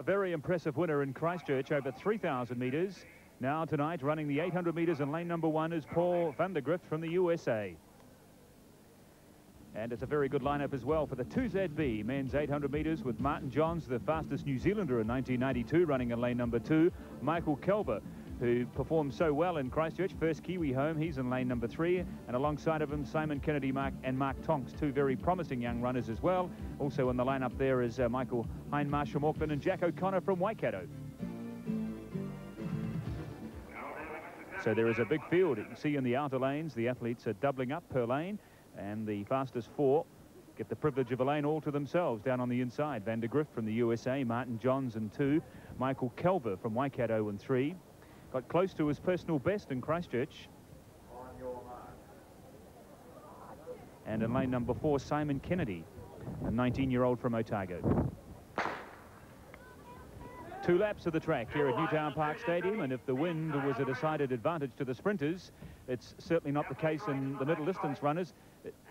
A very impressive winner in Christchurch over 3,000 metres. Now tonight running the 800 metres in lane number one is Paul Vandergrift from the USA. And it's a very good lineup as well for the 2ZB men's 800 metres with Martin Johns, the fastest New Zealander in 1992, running in lane number two. Michael Calver, who performed so well in Christchurch, first Kiwi home, he's in lane number three. And alongside of him, Simon Kennedy Mark and Mark Tonks, two very promising young runners as well. Also in the lineup there is uh, Michael Hindmarsh from Auckland and Jack O'Connor from Waikato. So there is a big field. You can see in the outer lanes, the athletes are doubling up per lane and the fastest four get the privilege of a lane all to themselves down on the inside. Vandergrift from the USA, Martin Johns in two, Michael Calver from Waikato in three. Got close to his personal best in Christchurch. And in lane number four, Simon Kennedy, a 19-year-old from Otago. Two laps of the track here at Newtown Park Stadium, and if the wind was a decided advantage to the sprinters, it's certainly not the case in the middle distance runners.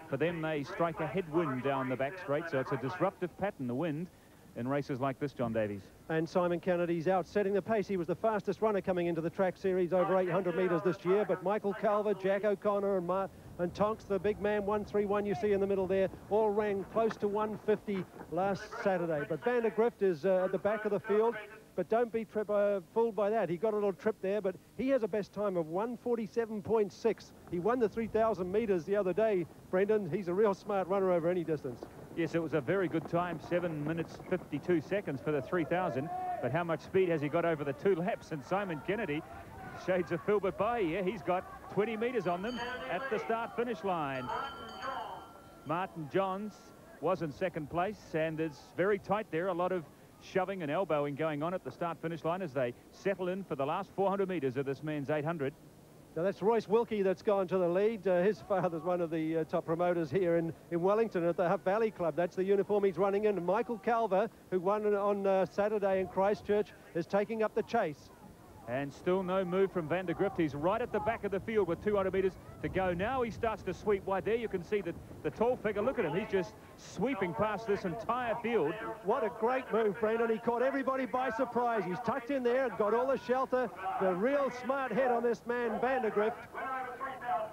For them, they strike a headwind down the back straight, so it's a disruptive pattern, the wind, in races like this, John Davies. And Simon Kennedy's out setting the pace. He was the fastest runner coming into the track series over 800 metres this year, but Michael Calver, Jack O'Connor and, Mar and Tonks, the big man, 131 you see in the middle there, all ran close to 150 last Saturday. But Vandergrift is uh, at the back of the field but don't be trip, uh, fooled by that. He got a little trip there, but he has a best time of 147.6. He won the 3,000 metres the other day, Brendan. He's a real smart runner over any distance. Yes, it was a very good time, 7 minutes 52 seconds for the 3,000. But how much speed has he got over the two laps? And Simon Kennedy, shades of Filbert Bayi here, he's got 20 metres on them at the start-finish line. Martin Johns was in second place, and it's very tight there. A lot of shoving and elbowing going on at the start-finish line as they settle in for the last 400 metres of this men's 800. Now that's Royce Wilkie that's gone to the lead. Uh, his father's one of the uh, top promoters here in, in Wellington at the Hutt Valley Club. That's the uniform he's running in. Michael Calver, who won on uh, Saturday in Christchurch, is taking up the chase. And still no move from Vandergrift. He's right at the back of the field with 200 metres to go. Now he starts to sweep wide there. You can see that the tall figure, look at him. He's just sweeping past this entire field. What a great move, Brendan. He caught everybody by surprise. He's tucked in there and got all the shelter. The real smart head on this man, Vandergrift.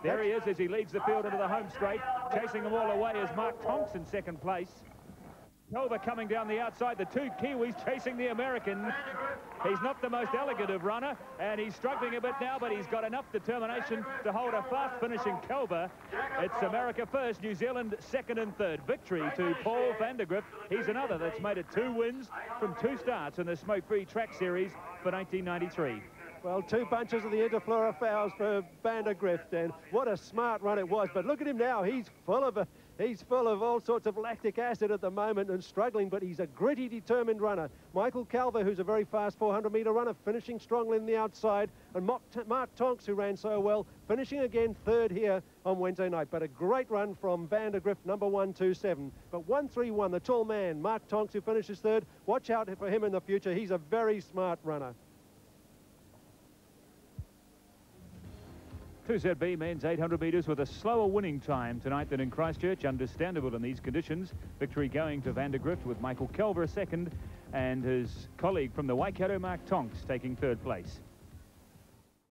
There he is as he leads the field into the home straight. Chasing them all away is Mark Tonks in second place. Nova coming down the outside. The two Kiwis chasing the American. He's not the most elegant of runner, and he's struggling a bit now, but he's got enough determination to hold a fast finishing Calver. It's America first, New Zealand second and third. Victory to Paul Vandergrift. He's another that's made it two wins from two starts in the smoke-free track series for 1993. Well, two bunches of the Interflora fouls for Vandergrift, and what a smart run it was. But look at him now. He's full of a, He's full of all sorts of lactic acid at the moment and struggling, but he's a gritty, determined runner. Michael Calver, who's a very fast 400-metre runner, finishing strongly in the outside, and Mark Tonks, who ran so well, finishing again third here on Wednesday night. But a great run from Vandergrift, number 127. But 131, the tall man, Mark Tonks, who finishes third. Watch out for him in the future. He's a very smart runner. 2ZB men's 800 metres with a slower winning time tonight than in Christchurch. Understandable in these conditions. Victory going to Vandergrift with Michael Calver second and his colleague from the Waikato, Mark Tonks, taking third place.